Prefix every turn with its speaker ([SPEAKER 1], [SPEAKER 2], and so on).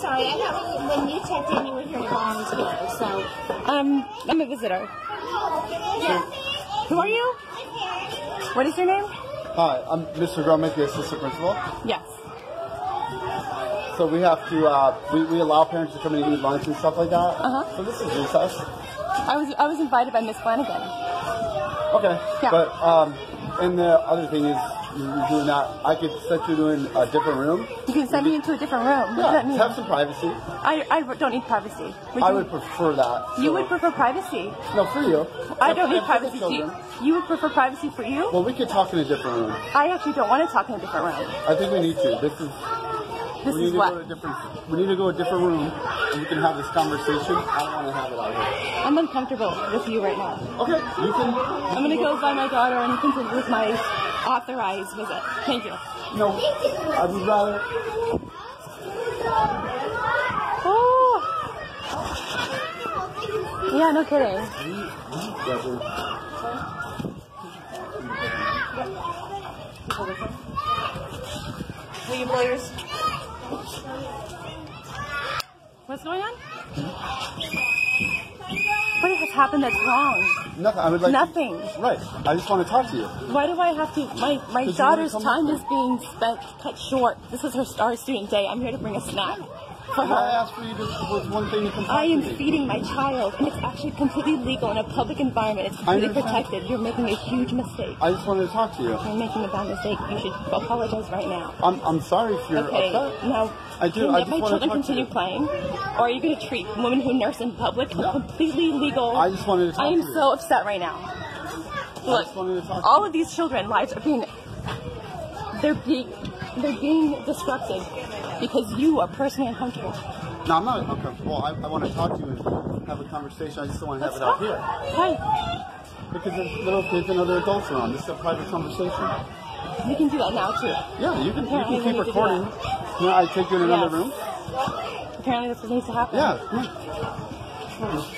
[SPEAKER 1] sorry. I thought when you checked in, you were here to volunteer. So,
[SPEAKER 2] Um, I'm a visitor. Who are you? What is your name?
[SPEAKER 3] Hi, I'm Mr. Gromek, the assistant principal.
[SPEAKER 2] Yes.
[SPEAKER 3] So we have to, uh, we, we allow parents to come in and eat lunch and stuff like that.
[SPEAKER 2] Uh-huh.
[SPEAKER 3] So this is recess.
[SPEAKER 2] I was I was invited by Miss Flanagan.
[SPEAKER 3] Okay.
[SPEAKER 2] Yeah.
[SPEAKER 3] But, um, and the other thing is, you're doing that, I could set you in a different room.
[SPEAKER 2] You can send me into a different room. What does that mean?
[SPEAKER 3] have some privacy.
[SPEAKER 2] I, I don't need privacy. Would
[SPEAKER 3] I
[SPEAKER 2] you-
[SPEAKER 3] would prefer that.
[SPEAKER 2] You would prefer privacy.
[SPEAKER 3] No, for you.
[SPEAKER 2] I don't need privacy. Do you, you would prefer privacy for you?
[SPEAKER 3] Well, we could talk in a different room.
[SPEAKER 2] I actually don't want to talk in a different room.
[SPEAKER 3] I think we need to. This is.
[SPEAKER 2] This
[SPEAKER 3] we need
[SPEAKER 2] is
[SPEAKER 3] to
[SPEAKER 2] what?
[SPEAKER 3] go to a different. We need to go to a different room, and we can have this conversation. I don't want to have it out here.
[SPEAKER 2] I'm uncomfortable with you right now.
[SPEAKER 3] Okay, you can.
[SPEAKER 2] I'm gonna go by my daughter and continue with my authorized visit. Thank you.
[SPEAKER 3] No, I would rather.
[SPEAKER 2] Oh. Yeah, no kidding.
[SPEAKER 4] William Lawyers.
[SPEAKER 2] What's going on? Happened that's wrong?
[SPEAKER 3] Nothing. I would like.
[SPEAKER 2] Nothing.
[SPEAKER 3] Right. I just want to talk to you.
[SPEAKER 2] Why do I have to? My my daughter's time is being spent cut short. This is her star student day. I'm here to bring a snack
[SPEAKER 3] And I asked for you to with one thing to come
[SPEAKER 2] I am feeding my child, and it's actually completely legal in a public environment. It's completely protected. You're making a huge mistake.
[SPEAKER 3] I just wanted to talk to you.
[SPEAKER 2] You're making a bad mistake. You should apologize right now.
[SPEAKER 3] I'm I'm sorry if you're
[SPEAKER 2] Okay,
[SPEAKER 3] upset.
[SPEAKER 2] now
[SPEAKER 3] I do,
[SPEAKER 2] Can
[SPEAKER 3] I
[SPEAKER 2] let
[SPEAKER 3] just
[SPEAKER 2] my children
[SPEAKER 3] talk to
[SPEAKER 2] continue playing, or are you going to treat women who nurse in public
[SPEAKER 3] No.
[SPEAKER 2] completely legal?
[SPEAKER 3] I just wanted to talk
[SPEAKER 2] I am
[SPEAKER 3] to
[SPEAKER 2] so upset right now.
[SPEAKER 3] I
[SPEAKER 2] Look,
[SPEAKER 3] just wanted to talk.
[SPEAKER 2] all of these children lives are being they're being they're being disrupted because you are personally uncomfortable.
[SPEAKER 3] No, I'm not uncomfortable. I, I want to talk to you and have a conversation. I just don't want to have
[SPEAKER 2] Let's
[SPEAKER 3] it out
[SPEAKER 2] talk.
[SPEAKER 3] here
[SPEAKER 2] Hi.
[SPEAKER 3] because there's little kids and other adults around. This is a private conversation.
[SPEAKER 2] You can do that now too.
[SPEAKER 3] Yeah, you can you can keep recording. You know, I take you in another
[SPEAKER 2] Yes.
[SPEAKER 3] room.
[SPEAKER 2] Apparently this needs to happen.
[SPEAKER 3] Yeah. yeah.